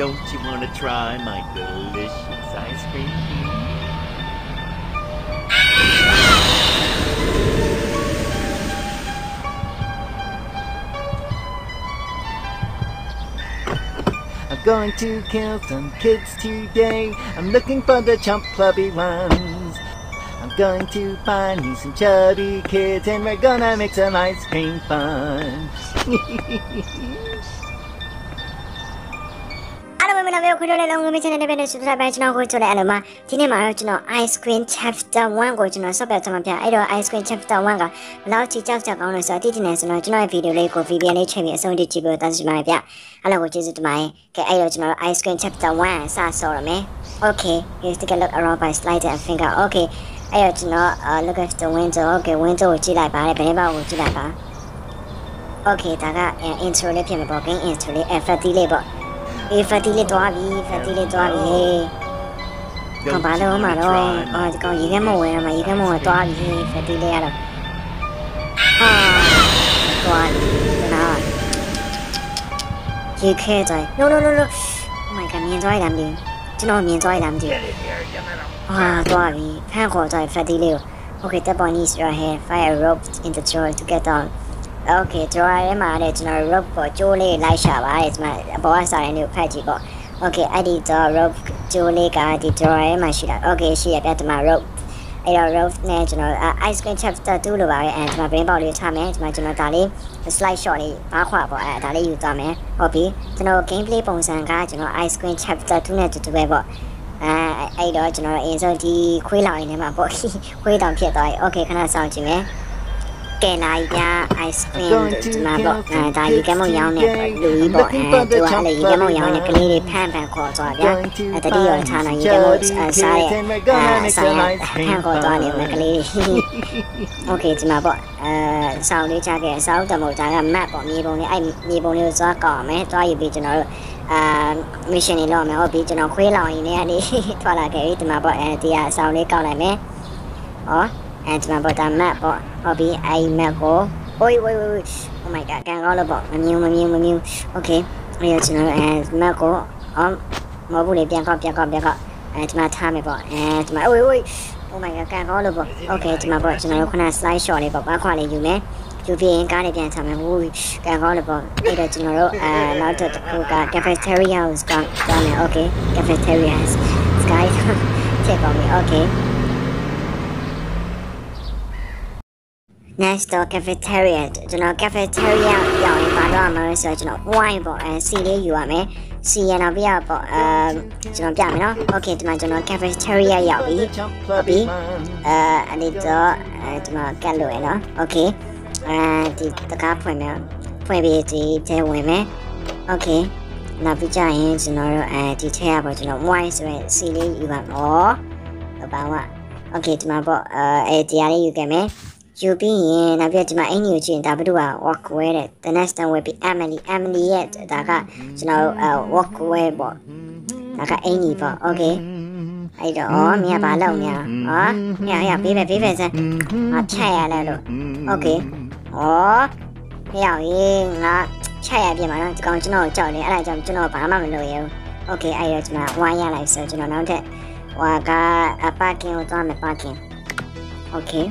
Don't you want to try my delicious ice cream? I'm going to kill some kids today. I'm looking for the chump clubby ones. I'm going to find me some chubby kids and we're gonna make some ice cream fun. အားလုံးမင်္ဂလာပါခွေးတို့လည်းလုံးဝမချင်တဲ့ဘက်နဲ့ subscribe ပဲကျွန်တော်ကိုကြိုလိုက်အလုံးမှာဒီနေ့မှာတော့ကျွန်တော် ice cream chapter 1ကိုကျွန်တော်ဆက်ပြချင်မှာပြအဲ့တော့ ice cream chapter 1ကဘယ်လောက်ချီကြောက်ကြောက်ကောင်းလို့ဆိုတော့တည်တည်နေဆိုတော့ကျွန်တော်ရဲ့ဗီဒီယိုလေးကို VPN လေးချိန်ပြီးအဆုံးထိကြည့်ပြီးတော့တင်ပြပါမယ်ဗျအားလုံးကိုကျေးဇူးတင်ပါတယ်ကဲအဲ့တော့ကျွန်တော်တို့ ice cream chapter 1စဆော်ရမယ် okay you take a look around by slide and finger okay အဲ့တော့ကျွန်တော် look at the window okay window ကိုကြည့်လိုက်ပါတယ်ဘယ်နှဘောက်ကိုကြည့်လိုက်ပါ okay ဒါက intro လေးဖြစ်မှာပေါ့ game intro လေး effect လေးပေါ့ အေး fatty လေးတွားပြီ fatty လေးတွားပြီဟေး Don't ဘာ you လို့မှ wanna တော့ try အော် my ဒီကောင်ရေခဲမဝင်တော့မှရေခဲမဝင်တွားပြီ fatty လေးရတော့ဟာတွားပြီနားရေခဲတိုင်း no no no no oh my god မြင်သွားရတာမသိဘူးကျွန်တော်မြင်သွားရတာမသိဘူး Get in here, you little ဟာတွားပြီဖန်ခေါ်သွားပြီ fatty လေးကို okay that boy needs your hair fire a rope in the drawer to get down okay drawer ထဲမှာလည်းကျွန်တော် rope ကိုကြိုးလေးလိုက်ရှာပါတယ်ဒီမှာအပေါ်ကစာရင်းလေးကိုဖတ်ကြည့်ပေါ့ okay အဲ့ဒီတော့ rope ကြိုးလေးကဒီ drawer ထဲမှာရှိတာ okay ရှိရပြဒီမှာ rope အဲ့တော့ rope နဲ့ကျွန်တော် ice cream chapter 2လို့ပါပဲအဲဒီမှာ brain box လေးထားမယ်ဒီမှာကျွန်တော်ဒါလေး slide shot လေးဘာခွာပေါ့အဲဒါလေးယူသွားမယ်ဟုတ်ပြီကျွန်တော် gameplay ပုံစံကကျွန်တော် ice cream chapter 2နဲ့တူတူပဲပေါ့အဲအဲ့တော့ကျွန်တော်အရင်ဆုံးဒီခွေးလောင်ရင်းထဲမှာပေါ့ခွေးတောင်ဖြစ်သွားပြီ okay ခဏစောင့်ကြည့်မယ် ကဲလာပြီဗျာ ice cream ဒီမှာပေါ့အဲဒါရေကမောင်ရောင်းနေလူကြီးပေါ့အဲသူကလည်းရေကမောင်ရောင်းနေကလေးတွေဖန်ဖန်ခေါ်သွားဗျာ Going to အဲတတိယဌာနရေကမောင်စားရဲ and we're gonna make ဆိုင် some ရ ice ဖ cream န်ခေါ်သွားနေမယ်က fun. လေးတွေ Okay ဒီမှာပေါ့အဲစောင်းလေးချခဲ့စောင်းတမို့ဒါက map ပေါ့မြေပုံလေးအဲ့မြေပုံလေးကိုသွားကောက်အောင်မယ်သွားယူပြီးကျွန်တော်တို့အာ mission လေးလုပ်အောင်မယ်ဟုတ်ပြီကျွန်တော်ခွေးလောင်ရင်လည်းကနေထွက်လာခဲ့ပြီဒီမှာပေါ့အဲဒီကစောင်းလေးကောက်လိုက်မယ်ဟော အဲဒီမှာပေါ့ဒါ map ပေါ့ဟုတ်ပြီအဲ့ map ကို oi oi oi oh my god ကန်ကောက်လို့ပေါ့မမြင်မမြင်မမြင် Okay အဲ့တော့ကျွန်တော်တို့အဲ map ကိုအော်မဟုတ်ဘူးလေပြန်ကောက်ပြန်ကောက်ပြန်ကောက်အဲဒီမှာထားမယ်ပေါ့အဲဒီမှာ oi oi oh my god ကန်ကောက်လို့ပေါ့ okay ဒီမှာပေါ့ကျွန်တော်တို့ခုန slide shot လေးပေါ့ဘာခွာလေးယူမယ်ယူပြီးရင်ကားလေးပြန်ထားမယ်ဟိုကန်ကောက်လို့ပေါ့အဲ့တော့ကျွန်တော်တို့အဲနောက်တစ်ခုက cafeteria ကိုကောက်သွားမယ် okay cafeteria sky ချက်ကောင်းပြီ okay next door cafeteria ကျွန်တော် cafeteria ရောက်ရင်ဘာလို့ရမလဲဆိုတော့ကျွန်တော် wine ပေါ့အဲစီလေးယူရမယ်စီရနောက်ပြပေါ့အဲကျွန်တော်ပြမယ်နော် okay ဒီမှာကျွန်တော် cafeteria ရောက်ပြီ Chump Puppy. clubby fun. အဲအနည်းတော့အဲဒီမှာကတ်လို့ရနော် okay အဲဒီတကားဖွင့်မယ်ဖွင့်ပြီးဒီထဲဝင်မယ် okay နောက်ပြီးကြရင်ကျွန်တော်တို့အဲဒီထဲကပေါ့ကျွန်တော် wine ဆိုရယ်စီလေးယူပါမယ်ဩဘာမှ okay ဒီမှာပေါ့အဲတရားလေးယူခဲ့မယ် ယူပြီးရင်နောက်ပြီးဒီမှာအင်ကြီးကိုကြည့်ရင်ဒါဘယ်သူက walk away တဲ့ the next time will be Emily Emily ရဲ့ဒါကကျွန်တော်တို့အဲ walk away ပေါ့ဒါကအင်ကြီးပေါ့ okay အဲ့တော့ဩမင်းကဘာလုပ်နေရဟာမင်းရပေးပဲပေးပဲစမ်းငါချက်ရလဲလို့ okay ဩမင်းရောက်ရင်ငါချက်ရပြင်မှာနော်ဒီကောင်ကျွန်တော်ကိုကြောက်နေအဲ့ဒါကြောင့်ကျွန်တော်ဘာမှမလုပ်ရဘူး okay အဲ့တော့ကျွန်တော်ဝိုင်းရလိုက်ဆိုကျွန်တော်နောက်ထပ်ဟွာက parking ကိုသွားမယ် parking okay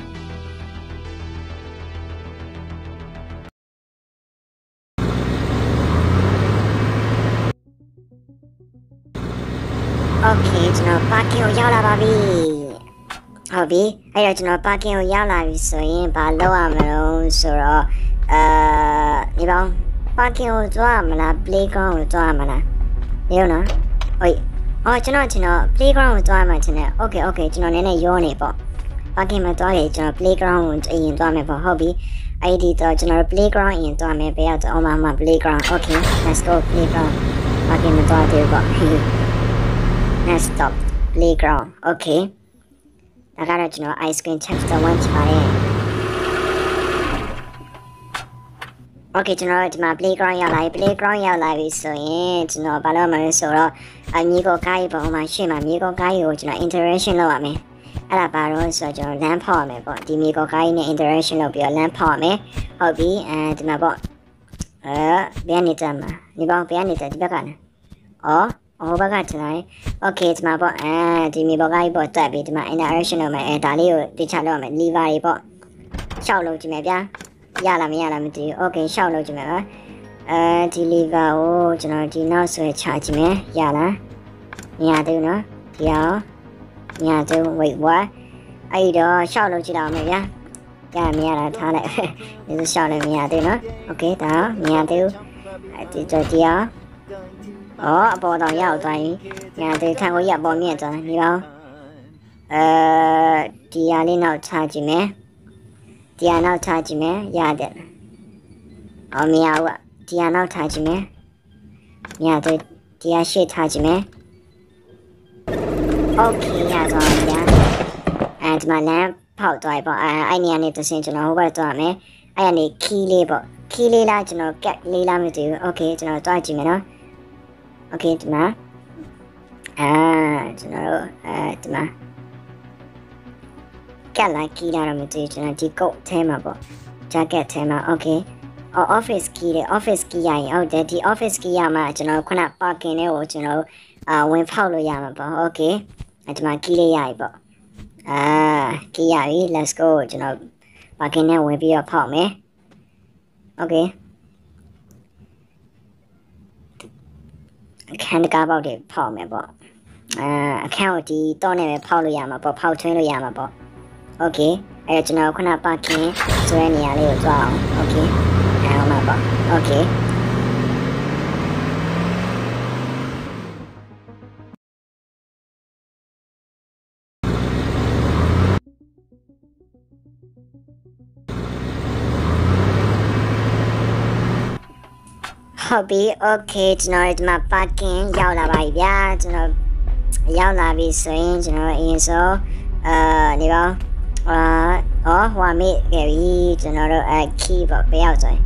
okay ကျွန်တော် parking ကိုရောက်လာပါပြီဟုတ်ပြီအဲ့တော့ကျွန်တော် parking ကိုရောက်လာပြီဆိုရင်ဘာလုပ်ရမလို့ဆိုတော့အာဒီပေါင်း parking ကိုသွားရမလား playground ကိုသွားရမလားနေရောနော်ဟုတ်အော်ကျွန်တော်ကျွန်တော် playground ကိုသွားမှချင်တယ် okay okay ကျွန်တော်နည်းနည်းရောနေပေါ့ parking မှာသွားတယ်ကျွန်တော် playground ကိုအရင်သွားမယ်ပေါ့ဟုတ်ပြီအဲ့ဒီတော့ကျွန်တော် playground အရင်သွားမယ်ဘယ်ရောက်တော့အမမ playground okay let's go playground parking မှာသွားတယ်ပေါ့ next stop playground okay ဒါကတော့ကျွန်တော် ice cream chapter 1ချပါတယ် Okay ကျွန်တော်တို့ဒီမှာ playground ရောက်လာပြီ playground ရောက်လာပြီဆိုရင်ကျွန်တော်ဘာလုပ်မလဲဆိုတော့အမြေကိုကားကြီးပုံမှာရှေ့မှာမြေကိုကားကြီးကိုကျွန်တော် interaction လုပ်ရမယ်အဲ့ဒါဘာလို့ဆိုတော့ကျွန်တော် land ဖောက်ရမယ်ပေါ့ဒီမြေကိုကားကြီးနဲ့ interaction လုပ်ပြီးတော့ land ဖောက်ရမယ်ဟုတ်ပြီအဲဒီမှာပေါ့အဲဘယ်ကနေတက်မှာဒီပေါင်းဘယ်ကနေတက်ဒီဘက်ကနော်အော် ဟိုဘက်ကထင်တယ်။ Okay ဒီမှာပေါ့အဲဒီမြေပေါ်ကကြီးပေါ့တက်ပြီးဒီမှာ interaction လုပ်မယ်အဲဒါလေးကိုတခြားလုပ်ရမယ် lever တွေပေါ့ရှောက်လုပ်ကြည့်မယ်ဗျာ။ရလားမရလားမသိဘူး။ Okay ရှောက်လုပ်ကြည့်မယ်ဗျာ။အဲဒီ lever ကိုကျွန်တော်ဒီနောက်ဆွဲချကြည့်မယ်။ရလား။မရသေးဘူးနော်။ဒီအောင်မရသေးဘူး wait what အဲ့တော့ရှောက်လုပ်ကြည့်တော့မယ်ဗျာ။ရမရလားထားလိုက်။ဒီလိုရှောက်လည်းမရသေးနော်။ Okay ဒါမရသေးဘူး။ဒီတော့ဒီအောင် ။အော်အပေါ်တော်ရောက်သွားရင်ညာဒီထံကိုရပ်ပေါ်မြင့်သွားတယ်ဒီပေါင်းအဲဒီဟာလေးနောက်ချကြည့်မယ်။ဒီဟာနောက်ချကြည့်မယ်ရတယ်။အော်မရဘူး။ဒီဟာနောက်ချကြည့်မယ်။ညာဒီဒီဟာရှေ့ချကြည့်မယ်။ Okay ရသွားပြီ။အဲဒီမှာလမ်းဖောက်သွားပြီပေါ့။အဲအဲ့နေရာနေတဆင်ကျွန်တော်ဟိုဘက်သွားမယ်။အဲ့နေခီးလေးပေါ့။ခီးလေးလားကျွန်တော်ကက်လေးလားမသိဘူး။ Okay ကျွန်တော်သွားကြည့်မယ်နော်။ okay ဒီမှာအာကျွန်တော်တို့အဲဒီမှာကက်လာကီးလာတော့မသိကျွန်တော်ဒီကုတ်အဲမှာပေါ့ jacket အဲမှာ okay အော် office key တဲ့ office key ရရင်ဟုတ်တယ်ဒီ office key ရမှာကျွန်တော်ခုန parking လေးကိုကျွန်တော်အာဝင်ဖောက်လို့ရမှာပေါ့ okay ဒီမှာ key လေးရပြီပေါ့အာ key ရပြီ let's go ကျွန်တော် parking နဲ့ဝင်ပြီးတော့ဖောက်မယ် okay အခန်းတကားပေါက်တွေဖောက်မယ်ပေါ့အာအခန်းကိုဒီတော့နဲ့ပဲဖောက်လို့ရမှာပေါ့ဖောက်ထွင်းလို့ရမှာပေါ့โอเคအဲ့တော့ကျွန်တော်ခုန parking ဆိုတဲ့နေရာလေးကိုသွားအောင်โอเคအဲ့ဟောမှာပေါ့โอเค ဟုတ်ပြီ okay ကျွန်တော်ဒီမှာ parking ရောက်လာပါပြီဗျာကျွန်တော်ရောက်လာပြီဆိုရင်ကျွန်တော်အရင်ဆုံးအာဒီကောင်အာအော်ဟွာမေ့ခဲ့ပြီကျွန်တော်တို့အဲ key ပေါ့ဘယ်ရောက်ဆိုရင်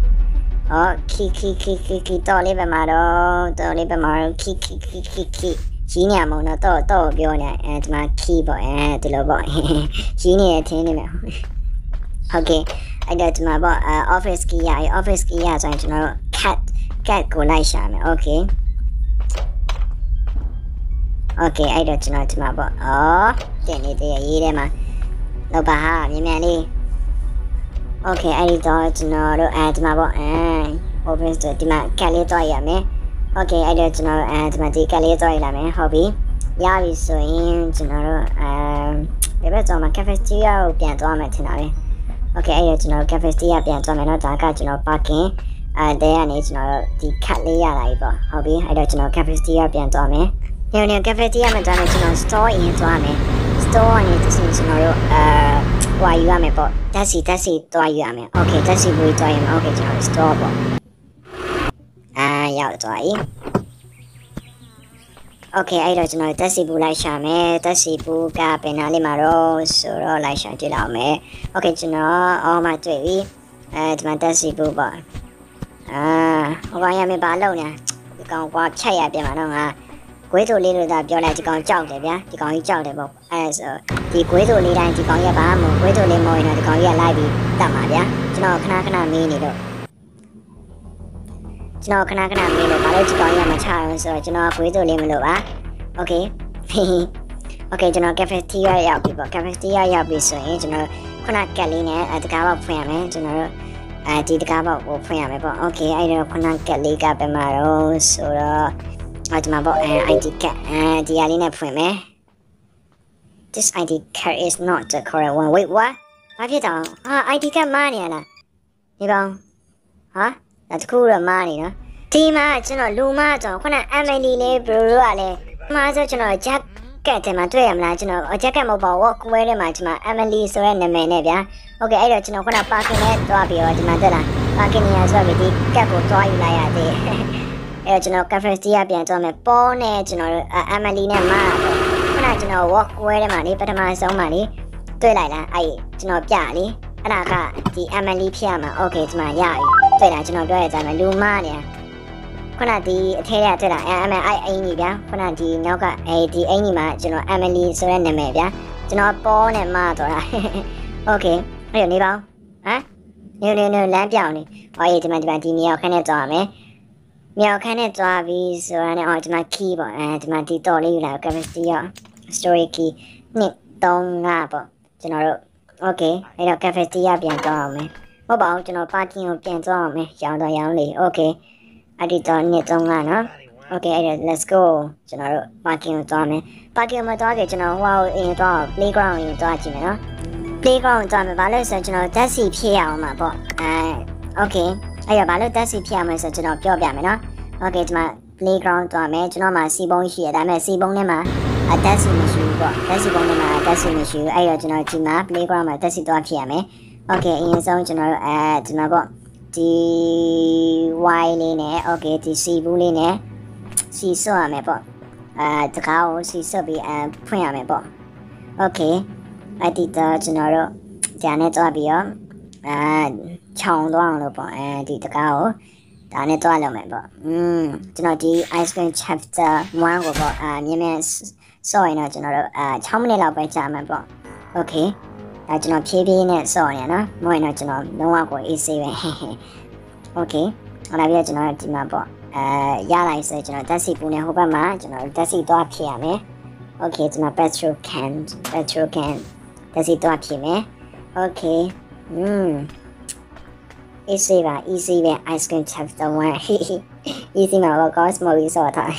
ဟော key key key key key တော့လေးပဲမှာတော့တော့လေးပဲမှာတော့ key key key key key ရှင်းနေမှာတော့တော့တော့ပြောနေအဲဒီမှာ key ပေါ့အဲဒီလိုပေါ့ရှင်းနေတဲ့အထင်းနေမှာဟုတ်ကဲ့အဲ့တော့ဒီမှာပေါ့ office key ရ office key ရဆိုရင်ကျွန်တော်တို့ cat cat ကိုလိုက်ရှာမယ် okay okay အဲ့တော့ကျွန်တော်ဒီမှာပေါ့အော်တင်နေသေးရေးထဲမှာလောက်ပါဟာမြန်မြန်လေး okay အဲ့ဒီတော့ကျွန်တော်တို့အဲဒီမှာပေါ့အဲ office ဒီမှာ cat လေးတွားရမယ် okay အဲ့တော့ကျွန်တော်တို့အဲဒီမှာဒီ cat လေးတွားရလာမယ်ဟုတ်ပြီရပြီဆိုရင်ကျွန်တော်တို့အဲဘယ်ဘက်ကျော်မှာ cafeteria ကိုပြန်သွားမယ်ထင်တာပဲ okay အဲ့တော့ကျွန်တော် cafeteria ပြန်သွားမယ်เนาะဒါကကျွန်တော် parking အဲတဲကနေကျွန်တော်ဒီ cut လေးရလာပြီပေါ့ဟုတ်ပြီအဲ့တော့ကျွန်တော် cafeteria ပြန်သွားမယ်ညနေ cafeteria မှာသွားမယ်ကျွန်တော် store အရင်သွားမယ် store ကနေတစ်စင်ကျွန်တော်တို့အဲဟွာယူရမယ်ပေါ့တက်စီတက်စီသွားယူရမယ် okay တက်စီဘူးသွားရမယ် okay ကျွန်တော် store ပေါ့အာရောက်သွားပြီ Okay အဲ့တော့ကျွန်တော်တက်စီဘူးလိုက်ရှာမယ်တက်စီဘူးကပင်နာလေးမှာတော့ဆိုတော့လိုက်ရှာကြည့်လောက်မယ် Okay ကျွန်တော်အော်မှတွေ့ပြီအဲဒီမှာတက်စီဘူးပေါ့ အာဟိုကောင်ရမေးပါလုံးညာဒီကောင်ကွာချက်ရပြန်မှာတော့ငါဂွေးတို့လေးလို့သာပြောလိုက်ဒီကောင်ကြောက်တယ်ဗျာဒီကောင်ကြီးကြောက်တယ်ပေါ့အဲဆိုဒီဂွေးတို့လေးတိုင်းဒီကောင်ရပါမဂွေးတို့လေးမဟုတ်ရင်တော့ဒီကောင်ကြီးကလိုက်ပြီးတတ်မှာဗျာကျွန်တော်ခဏခဏမေးနေတော့ကျွန်တော်ခဏခဏမေးလို့ဘာလို့ဒီကောင်ကြီးကမချအောင်ဆိုတော့ကျွန်တော်ဂွေးတို့လေးမလို့ပါโอเคโอเคကျွန်တော် cafeteria ရောက်ပြီပေါ့ cafeteria ရောက်ပြီဆိုရင်ကျွန်တော်ခုနကက်လေးနဲ့တကားပေါက်ဖွင့်ရမယ်ကျွန်တော်တို့ အဲဒီတကားပေါက်ကိုဖွင့်ရမယ်ပေါ့ okay အဲ့တော့ခုနကက်လေးကပဲမှာတော့ဆိုတော့အဲ့ဒီမှာပေါ့ ID card အဲဒီအလေးနဲ့ဖွင့်မယ် this ID card is not the correct one wait what ဘာဖြစ်တော့ဟာ ID card မှားနေရလားဒီကောင်ဟာဒါတခုတော့မှားနေနော်ဒီမှာကျွန်တော်လူမကျွန်တော်ခုန MLD လေးဘရိုတို့ကလည်းမှားဆိုကျွန်တော် jack ကဲတင်မှာတွေ့ရမလားကျွန်တော် jack ကမဟုတ်ပါဘူးကွဲထဲမှာကျွန်မ MLD ဆိုတဲ့နာမည်နဲ့ဗျာ โอเคအဲ့တော့ကျွန်တော်ခုန parking နဲ့တွားပြီးတော့ဒီမှာတက်လာ parking နေရာဆိုပြီးဒီကက်ကိုတွားယူလိုက်ရသေးအဲ့တော့ကျွန်တော် cafeteria ပြန်သွားမယ်ပေါ်နဲ့ကျွန်တော် Emily နဲ့မှာတော့ခုနကျွန်တော် walk ကွဲထဲမှာလေပထမဆုံးမှာလေတွေ့လိုက်လားအဲ့ကျွန်တော်ပြလေအဲ့ဒါကဒီ Emily ဖြစ်ရမှာโอเคဒီမှာရပြီတွေ့လားကျွန်တော်ပြောရတဲ့အတိုင်းလူမနေခုနဒီအထဲရတက်လာအဲအမအဲ့အင်ကြီးဗျာခုနဒီနောက်ကအဲဒီအင်ကြီးမှာကျွန်တော် Emily ဆိုတဲ့နာမည်ဗျာကျွန်တော်ပေါ်နဲ့မတော့တာโอเค အဲ့နေပါဟမ်နေနေနေလမ်းပြောင်းနေဟောအေးဒီမှာဒီမှာဒီနေရာခနဲ့ကြောက်ရမယ်မြောက်ခန်းနဲ့ကြွားပြီးဆိုရတဲ့အော်ဒီမှာ key ပေါ့အဲဒီမှာဒီတော်လေးယူလာ capacity ရော story key နှစ်3 5ပေါ့ကျွန်တော်တို့ okay အဲ့တော့ capacity ရပြန်သွားအောင်မယ်ဟုတ်ပါဘူးကျွန်တော် parking ကိုပြန်သွားအောင်မယ်ရောင်းတော့ရောင်းလေ okay အဲ့ဒီတော့နှစ်3 5နော် okay အဲ့တော့ let's go ကျွန်တော်တို့ parking ကိုသွားမယ် parking မှာသွားကြကျွန်တော်ဟိုအရင်သွား playground အရင်သွားကြည့်မယ်နော် playground သွားမယ်ဘာလို့ဆိုကျွန်တော်ဓာတ်စီဖြစ်အောင်မှာပေါ့အဲ okay အဲ့တော့ဘာလို့ဓာတ်စီဖြစ်အောင်လဲဆိုကျွန်တော်ပြောပြမယ်နော် okay ဒီမှာ playground သွားမယ်ကျွန်တော်မှာစီပုံးရှိရဒါပေမဲ့စီပုံးထဲမှာအတက်စီမရှိဘူးပေါ့တက်စီပုံးထဲမှာတက်စီမရှိဘူးအဲ့တော့ကျွန်တော်ဒီမှာ playground မှာတက်စီသွားဖြစ်ရမယ် okay အရင်ဆုံးကျွန်တော်တို့အဲဒီမှာပေါ့ဒီ y လေးနဲ့ okay ဒီ c ဘူးလေးနဲ့ c ဆော့ရမယ်ပေါ့အဲတကားကို c ဆော့ပြီးအဖွင့်ရမယ်ပေါ့ okay အဲ့ဒီတော့ကျွန်တော်တို့ဂျာနဲ့သွားပြီးတော့အဲခြောင်သွားအောင်လို့ပေါ့အဲဒီတကားကိုဒါနဲ့သွားလုပ်မယ်ပေါ့อืมကျွန်တော်ဒီ ice cream chapter 1ကိုပေါ့အာမြင်မြန်စော့ရင်တော့ကျွန်တော်တို့အာ6မိနစ်လောက်ပဲကြာမှာပေါ့ okay ဒါကျွန်တော်ဖြည်းဖြည်းနဲ့စော့နေနော်မဟုတ်ရင်တော့ကျွန်တော်လုံးဝကို easy ပဲ okay အဲ့ဒါပြီးတော့ကျွန်တော်ဒီမှာပေါ့အဲရလိုက်ဆိုကျွန်တော်တက်စီပူနေဟိုဘက်မှာကျွန်တော်တက်စီသွားဖြည့်ရမယ် okay ကျွန်တော် petrol can petrol can တက်စီသွားဖြည့်မယ် okay อืม easy ပါ easy ပဲ ice cream chapter 1 easy မှာပေါ့ cosmo ကြီးဆော့ထား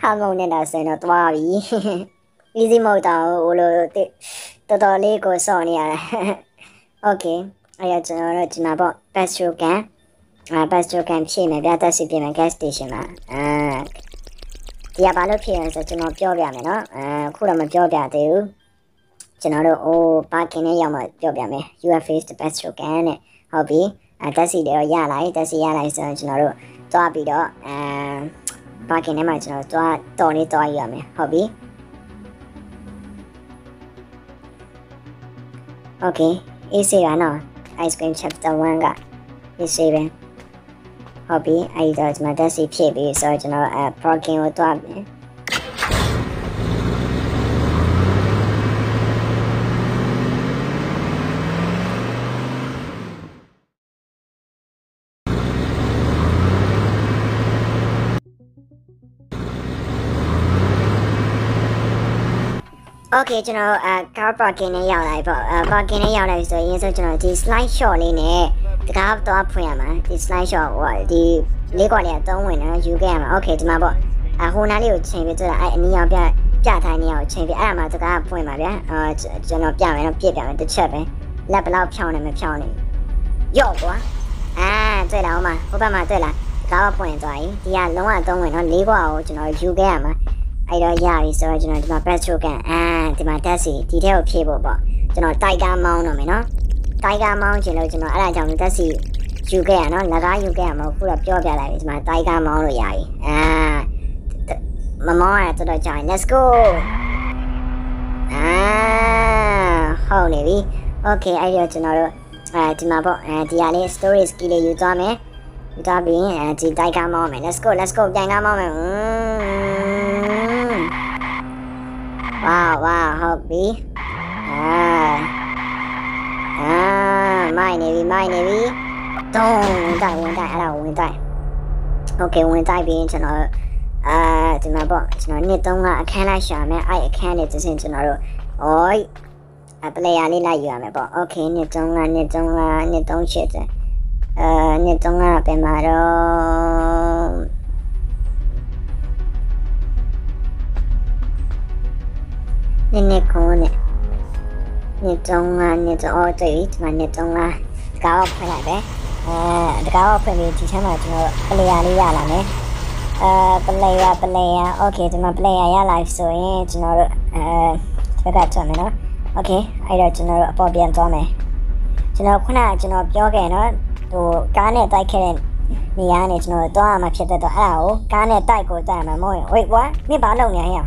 ဟာမုံနေတာဆိုရင်တော့သွားပြီ easy mode တော့ဟိုလိုတော်တော်လေးကိုဆော့နေရတယ် okay အဲ့ရကျွန်တော်တို့ဒီမှာပေါ့ petrol can အာ petrol can ဖြည့်မယ်ဗျာတက်စီပြင်မယ် gas station မှာအာဒီကဘာလို့ဖြည့်ရလဲဆိုကျွန်တော်ပြောပြမယ်နော်အဲခုတော့မပြောပြသေးဘူး ကျွန်တော်တို့ဟိုပါကင်နဲ့ရောက်မှပြောပြမယ် you have faced the petrol can နဲ့ဟုတ်ပြီအဲတက်စီတွေတော့ရလိုက်တက်စီရလိုက်ဆိုရင်ကျွန်တော်တို့သွားပြီးတော့အဲပါကင်ထဲမှာကျွန်တော်သွားတော်နေသွားရရမယ်ဟုတ်ပြီ Okay, easy ပါနော် ice cream chapter 1က easy ပဲဟုတ်ပြီအဲ့တော့ကျွန်တော်တက်စီဖြည့်ပြီးဆိုတော့ကျွန်တော်အဲ protein ကိုတွားမယ် Okay ကျွန်တော်အဲ car parking နဲ့ရောက်လာပြီပေါ့အဲ parking နဲ့ရောက်လာပြီဆိုရင်ဆိုကျွန်တော်ဒီ slide shot လေးနဲ့တကားတော့ဖွင့်ရမှာဒီ slide shot ဟိုဒီလေးကွာလေးအသုံးဝင်နော်ယူခဲ့ရမှာ Okay ဒီမှာပေါ့အဟိုနားလေးကိုချိန်ပြီးတော့အဲအနီအောင်ပြပြထိုင်နေအောင်ချိန်ပြီးအဲ့ဒါမှတကားဖွင့်ပါဗျာအာကျွန်တော်ပြမယ်တော့ပြပြမယ်တစ်ချက်ပဲလက်ဘလောက်ဖြောင်းနေမဖြောင်းနေရော့ကွာအာတွေ့လာအောင်မဟိုဘက်မှာတွေ့လာတကားဖွင့်သွားရင်ဒီကလုံးဝအသုံးဝင်နော်လေးကွာကိုကျွန်တော်ယူခဲ့ရမှာ အဲ့တော့ရပြီဆိုတော့ကျွန်တော်ဒီမှာ petrol can အာဒီမှာတက်စီဒီထဲကိုဖြည့်ဖို့ပေါ့ကျွန်တော်တိုက်ကားမောင်းတော့မယ်နော်တိုက်ကားမောင်းချင်လို့ကျွန်တော်အဲ့ဒါကြောင့်တက်စီယူခဲ့ရနော်ငကားယူခဲ့ရမဟုတ်ခုတော့ပြောပြလိုက်ပြီဒီမှာတိုက်ကားမောင်းလို့ရပြီအာမမောင်းရတော့တော့ကြာရင် let's go အာဟုတ်နေပြီ okay အဲ့တော့ကျွန်တော်တို့အဲဒီမှာပေါ့အဲဒီဟာလေး storage key လေးယူသွားမယ်ယူသွားပြီးအဲဒီတိုက်ကားမောင်းမယ် let's go let's go တိုင်ကားမောင်းမယ် wow, help me. Ah. Ah, mine heavy, mine heavy. Don't die, won't die, hello, won't die. Okay, won't die, be into no. အာကျွန်တော်ပေါ့ကျွန်တော်နှစ်သုံးကအခန်းလိုက်ရှာမယ်အဲ့အခန်းလေးသစဉ်ကျွန်တော်တို့အိုးအပလေယာလေးလိုက်ယူရမယ်ပေါ့โอเคနှစ်သုံးကနှစ်သုံးကနှစ်သုံးချစ်တယ်အာနှစ်သုံးကပြန်มาတော့ နည်းနည်းခုံးနဲ့နှစ်သုံးကနှစ်သုံးအော်တွေ့ပြီဒီမှာနှစ်သုံးကတကားတော့ဖွင့်လိုက်ပဲအဲတကားတော့ဖွင့်ပြီးဒီထဲမှာကျွန်တော်ပလေယာလေးရလာမယ်အဲပလေယာပလေယာโอเคဒီမှာပလေယာရလာဆိုရင်ကျွန်တော်တို့အဲဘက်ကထွက်မယ်နော်โอเคအဲ့တော့ကျွန်တော်တို့အပေါ်ပြန်သွားမယ်ကျွန်တော်ခုနကကျွန်တော်ပြောခဲ့နော်ဟိုကားနဲ့တိုက်ခဲ့တဲ့နေရာနဲ့ကျွန်တော်သွားမှာဖြစ်တဲ့တော့အဲ့ဒါကိုကားနဲ့တိုက်ကိုတိုက်မှာမဟုတ်ရင် wait what မင်းဘာလုပ်နေရဟဲ့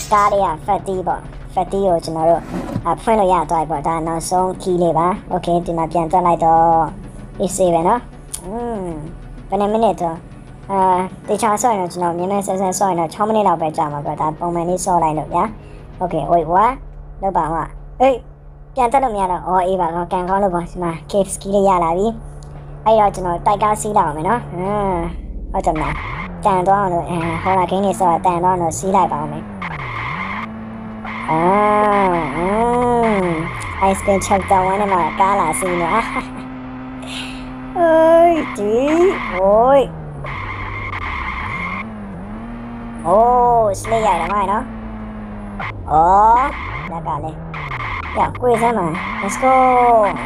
က fatty ပေါ့ fatty ကိုကျွန်တော်တို့အဖွင့်လို့ရသွားပြီပေါ့ဒါနောက်ဆုံး key လေးပါ okay ဒီမှာပြန်တက်လိုက်တော့ AC ပဲเนาะอืมဘယ်နှမိနစ်တော့အာတေချာဆော့ရင်တော့ကျွန်တော်မြင်းမဲဆဲဆဲဆော့ရင်တော့6မိနစ်လောက်ပဲကြာမှာပြဒါပုံမှန်လေးဆော့လိုက်လို့ဗျာ okay wait what လောက်ပါမှာအေးပြန်တက်လို့မရတော့အော်အေးပါတော့ကန်ကောင်းလို့ပေါ့ဒီမှာ cave ski လေးရလာပြီအဲ့တော့ကျွန်တော်တိုက်ကားစီးလောက်အောင်မယ်နော်အာဟုတ်တယ်မလားတန်သွားအောင်လို့အဲဟောလာခင်းနေဆော့တန်သွားအောင်လို့စီးလိုက်ပါအောင်မယ် Ah, ah. I just gonna chuck that one in my gala soon. Oi, gee, oi. Oh, slay out of mine, huh? Oh, that got it. Yeah, quiz, am I? Let's go.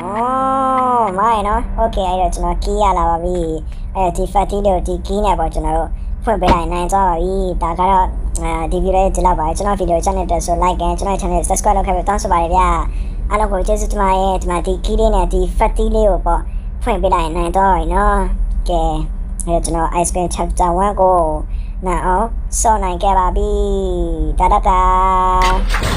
Oh, mine, huh? Okay, I don't know. Key, I love it. I don't know. Fatty, I don't know. Key, I don't know. ဖွင့်ပေးလိုက်နိုင်သွားပါပြီဒါကတော့ အဲဒီဗီဒီယိုလေးဒီလောက်ပါကျွန်တော်ဗီဒီယို channel တက်ဆို like and ကျွန်တော် channel subscribe လုပ်ခဲ့ပြီးတောင်းဆိုပါတယ်ဗျာအားလုံးကိုကျေးဇူးတင်ပါတယ်ဒီမှာဒီကီးလေးနဲ့ဒီ fatty လေးကိုပေါ့ဖွင့်ပေးလိုက်နိုင်တော့ရနော်ကဲအဲ့ကျွန်တော် ice cream chapter 1ကိုနာအောင်စောနိုင်ခဲ့ပါပြီတာတာတာ